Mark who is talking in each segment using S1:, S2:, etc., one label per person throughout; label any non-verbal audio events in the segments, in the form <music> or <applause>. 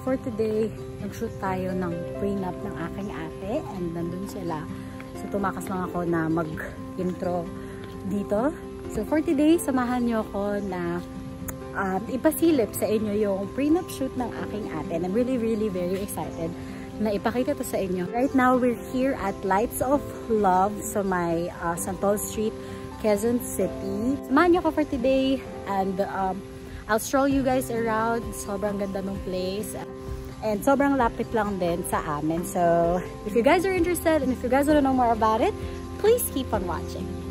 S1: for today, nag-shoot tayo ng prenup ng aking ate and nandun sila. So tumakas lang ako na mag-intro dito. So for today, samahan nyo ako na um, ipasilip sa inyo yung prenup shoot ng aking ate. And I'm really, really very excited na ipakita to sa inyo. Right now, we're here at Lights of Love sa may uh, Santol Street, Quezon City. Samahan niyo ako for today and um, I'll stroll you guys around. Sobrang ganda ng place. And sobrang lapit lang din sa amin. So, if you guys are interested and if you guys want to know more about it, please keep on watching.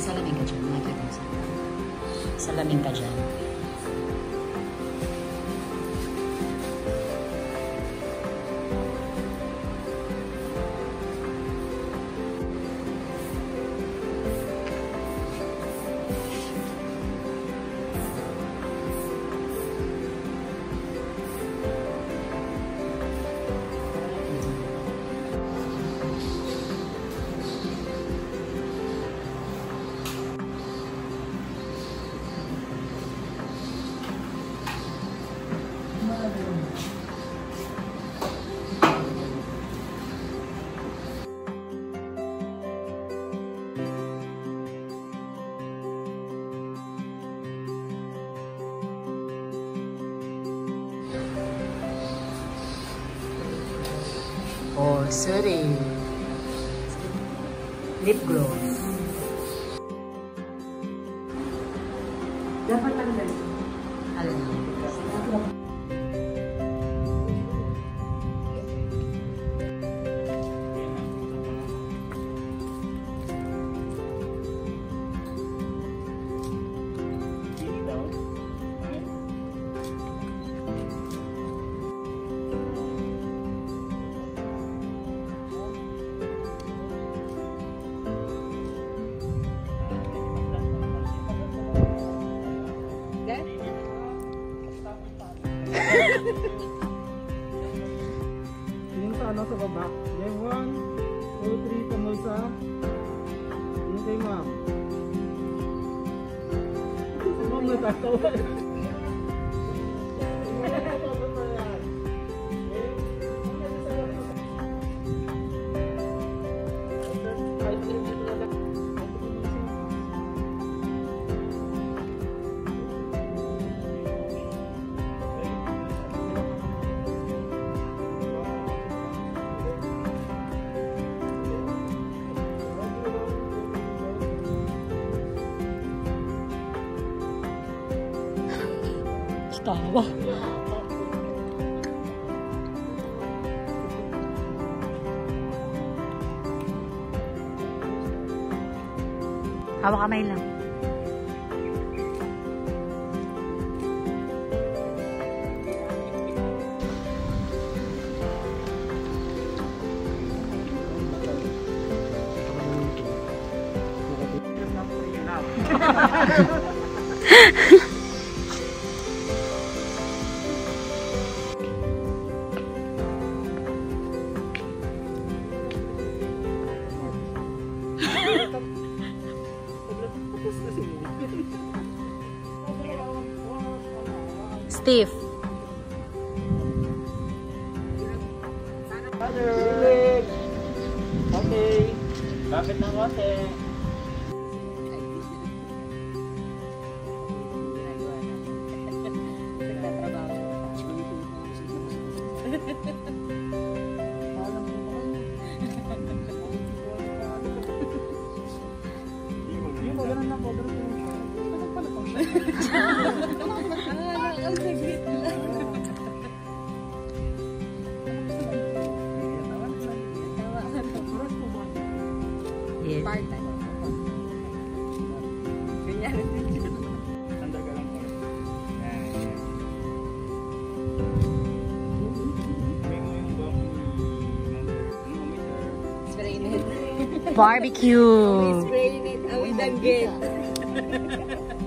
S1: Salamin ka dyan. Makikita mo sa Salamin ka dyan. City. Lip Gloss. Tawa. Hawak kamay lang. <laughs> Steve.
S2: Silig. Okay. Bakit ng konti? Yung po, ganun lang po, ganun po. Ano pala pang siya? Barbecue! <laughs>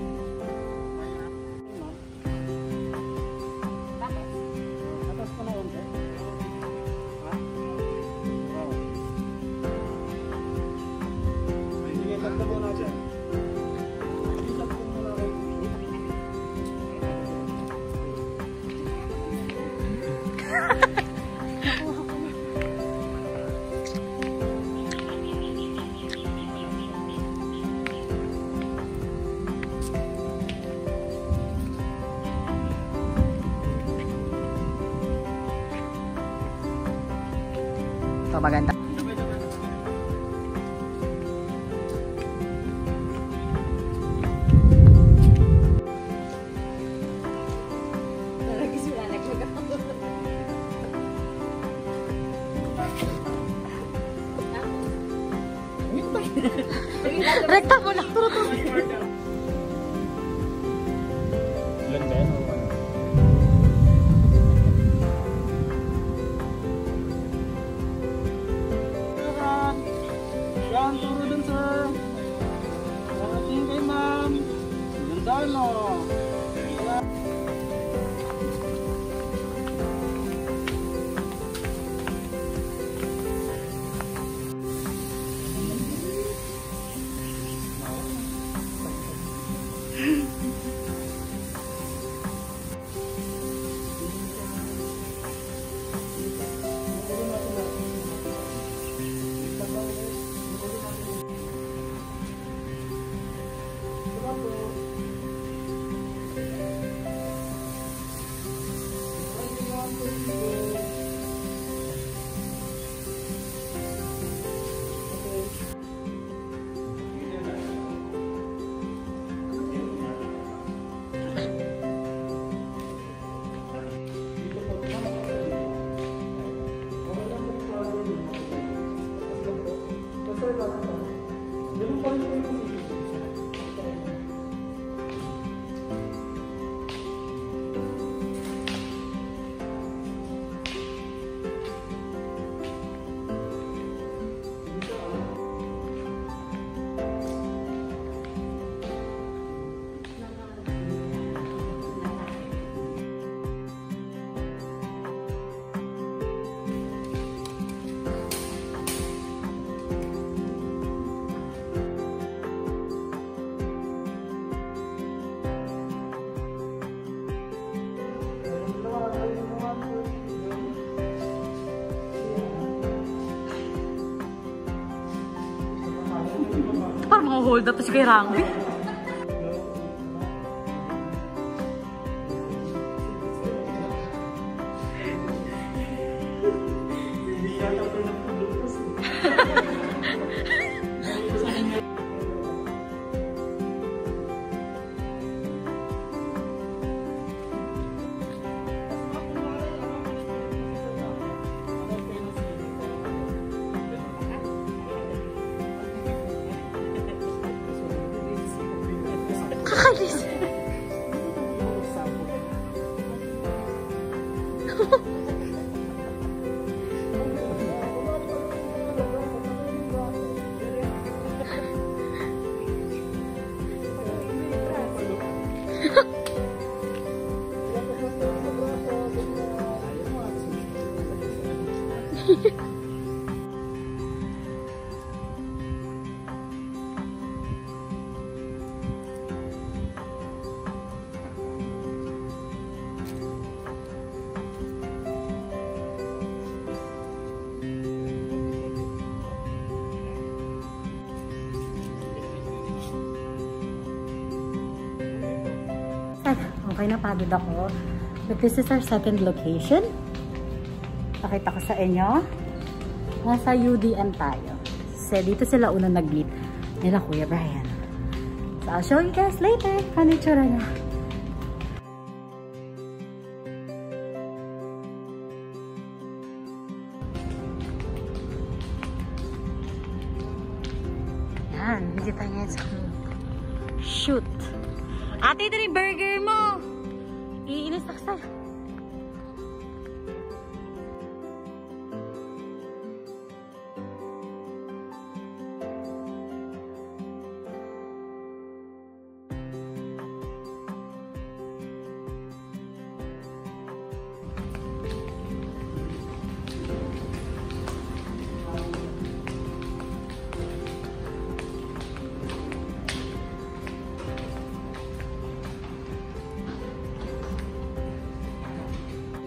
S2: hold up si kay Rangby. Calice. Okay na, pagod ako. But this is our second location. Pakita ko sa inyo. Nasa UDM tayo. Kasi dito sila unang nag-meet nila Kuya Brian. So, I'll show you guys later. Paano yung tsura niya. Yan, hindi tayo ngayon
S1: Shoot. Ate, ito burger mo. 이일 싹살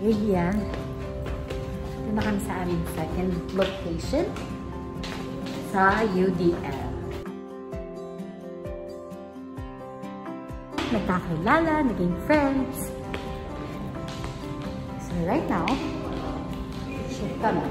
S1: Area. Ito na kami sa aming second location sa UDL. Nagkakilala, naging friends. So right now, shift kami.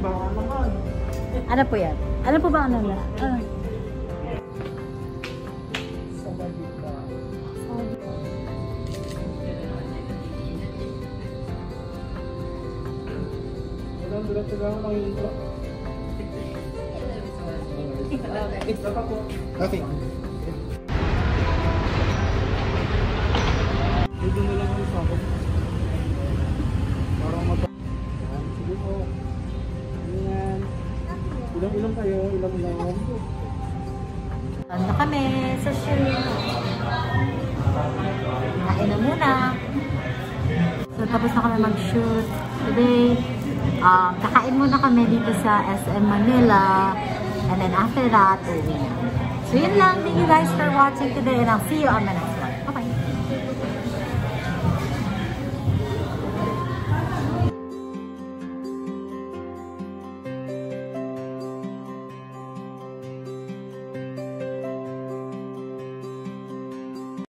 S2: Baka naman.
S1: Ano po yan? Ano po ba ano?
S2: Ang intro. Okay. Dito na lang ang sakot. Ilang-ilang kayo.
S1: Ano na kami sa shoot. Kain na muna. So, tapos na kami mag-shoot today. Um, kakain muna kami dito sa SM Manila. And then after that, uwi na. So, yun lang. Thank you guys for watching today and I'll see you on the next